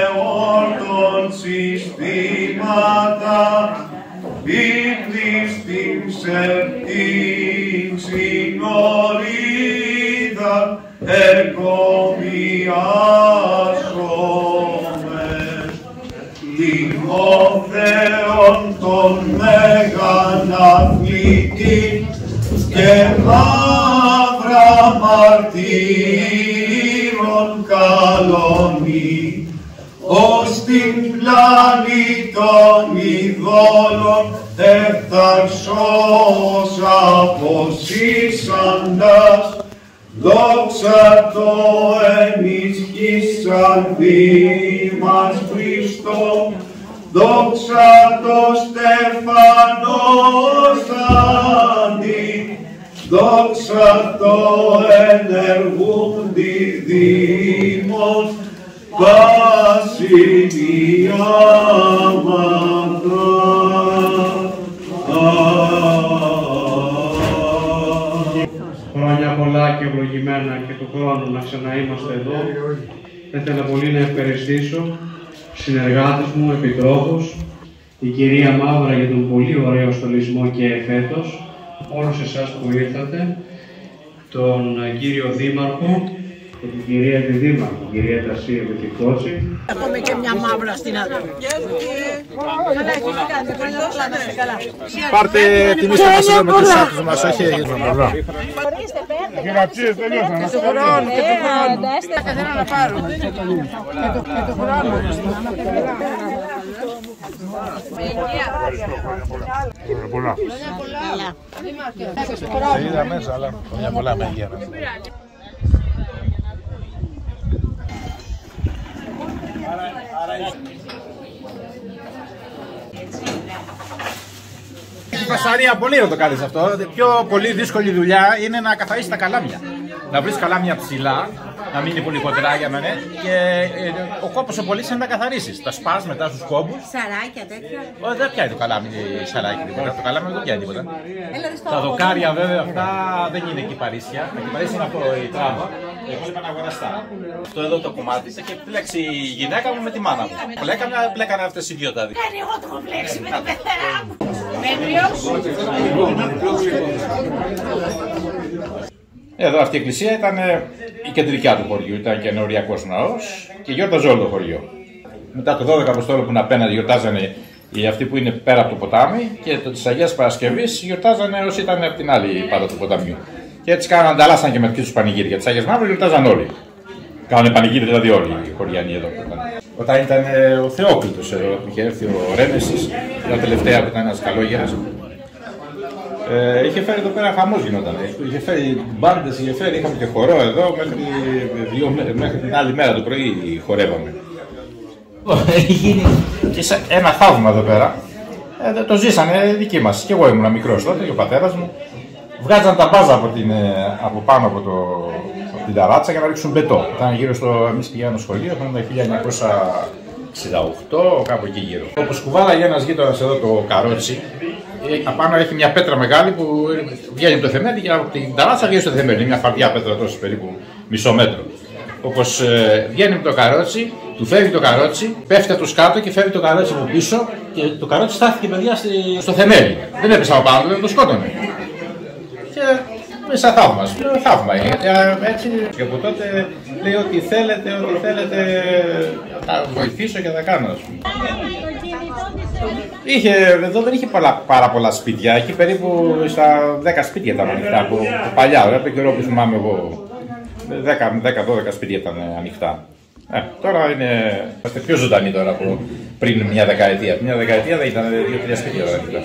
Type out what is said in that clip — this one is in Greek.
τηλεόρτων συστήματα ύπνης στην ψευτή ξυνορίδα ερκομιάσομαι τιμώ Θεόν τον Μέγαν Αθλητή και μαύρα μαρτύρων καλονή ως την πλάνη των ειδόλων εφθαρσός αποσύσαντας δόξα το ενισχύσαν μας Χριστό δόξα το στεφανός αντί. Δόξα το ενεργούντι δήμος Χρόνια πολλά και ευλογημένα και του χρόνου να ξαναείμαστε εδώ. Θα ήθελα πολύ να ευχαριστήσω συνεργάτες μου, επιτρόπους, η κυρία Μαύρα για τον πολύ ωραίο στολισμό και φέτος, όλους εσάς που ήρθατε, τον κύριο Δήμαρχο, και την κυρία τη Δήμαρχο, κυρία Τασία Βετικότσι, Έχουμε και μια μαύρα στην Αθήνα. Καλά, έχεις κάνει. Χρόνια πολλά να είσαι καλά. Πάρτε την ίστα μας εδώ με τους άκρους μας, όχι έγινε μπροστά. Γυραψίες τελειώσαν. Και του χρόνου, και του χρόνου. Θέλω να πάρω. Και του χρόνου. Πολλά. Σε είδα μέσα, αλλά χρόνια πολλά με υγεία. Στην φασαρία πολύ να το κάνεις αυτό. Πιο πολύ δύσκολη δουλειά είναι να καθαρίσεις τα καλάμια. Να βρεις καλάμια ψηλά, να μην είναι πολύ κοντρά για μένα. Και ε, ο κόπος ο πολύ είναι να καθαρίσεις. Τα σπάς μετά στους κόμπους. Σαράκια τέτοια. Όχι, δεν πιάνει το καλάμι η σαράκι τίποτα. Το καλάμι δεν πιάνει τίποτα. Έλα δεις το Τα δοκάρια βέβαια αυτά δεν είναι εκεί παρίσια. Εκεί παρίσια είναι αυτό η τράβα. Εγώ είπα να αγοραστά. Αυτό εδώ το κομμάτι είχε επιλέξει η γυναίκα μου με τη μάνα μου. Πλέκανε, πλέκανε αυτές οι δύο τα δύο. Κάνει εγώ το έχω μπλέξει με την πεθερά μου. Μέτριος. Εδώ αυτή η εκκλησία ήταν ε, η κεντρικιά του χωριού. Ήταν και νεωριακό ναός και γιόρταζε όλο το χωριό. Μετά το 12 Αποστόλου που είναι απέναντι γιορτάζανε οι αυτοί που είναι πέρα από το ποτάμι και το της Αγίας Παρασκευής γιορτάζανε όσοι ήταν από την άλλη πάντα του ποταμιού. Και έτσι κάναν, ανταλλάσσαν και με τους πανηγύρια. Τις Αγίες Μαύρου γιορτάζαν όλοι. Κάνανε πανηγύρι δηλαδή όλοι οι χωριανοί εδώ που ήταν. Όταν ήταν ε, ο Θεόκλητος εδώ που είχε έρθει ο Ρένεσης, τα τελευταία που ήταν ένας καλόγερας, ε, είχε φέρει εδώ πέρα χαμός γινόταν. Είχε φέρει μπάντες, είχε φέρει, είχαμε και χορό εδώ μέχρι, δύο, μέ- μέχρι την άλλη μέρα το πρωί χορεύαμε. Έχει γίνει και σε ένα θαύμα εδώ πέρα. Ε, δε- το ζήσανε δικοί μας. Και εγώ ήμουν μικρός τότε και ο πατέρας μου. Βγάζαν τα μπάζα από, την, ε, από πάνω από, το, από την ταράτσα για να ρίξουν μπετό. Ήταν γύρω στο. Εμείς πηγαίναμε σχολείο, ήταν το 1968, κάπου εκεί γύρω. Όπως κουβάλαγε ένας γείτονας εδώ το καρότσι, ε, απάνω έχει μια πέτρα μεγάλη που βγαίνει από το θεμέλι και από την ταράτσα βγαίνει στο θεμέλι. Είναι μια φαρδιά πέτρα τόσο περίπου μισό μέτρο. Όπως βγαίνει με το καρότσι, του φεύγει το καρότσι, πέφτει από το κάτω και φεύγει το καρότσι από πίσω και το καρότσι στάθηκε παιδιά στη- στο θεμέλι. Δεν έπεσε από πάνω, δεν το σκότωνε. Και είναι σαν θαύμας. Λέω, Θαύμα είναι. γιατί, α, Έτσι, και από τότε λέει ότι θέλετε, ό,τι θέλετε, θα βοηθήσω και θα κάνω. Ας πούμε. Είχε, εδώ δεν είχε πολλά, πάρα πολλά σπίτια. Εκεί περίπου στα 10 σπίτια ήταν ανοιχτά από, από παλιά. Από τον καιρό που θυμάμαι εγώ. 10-12 σπίτια ήταν ανοιχτά. Ε, τώρα είναι, είμαστε πιο ζωντανοί τώρα από πριν μια δεκαετία. Μια δεκαετία δεν ήταν δύο-τρία σπίτια τώρα ανοιχτά.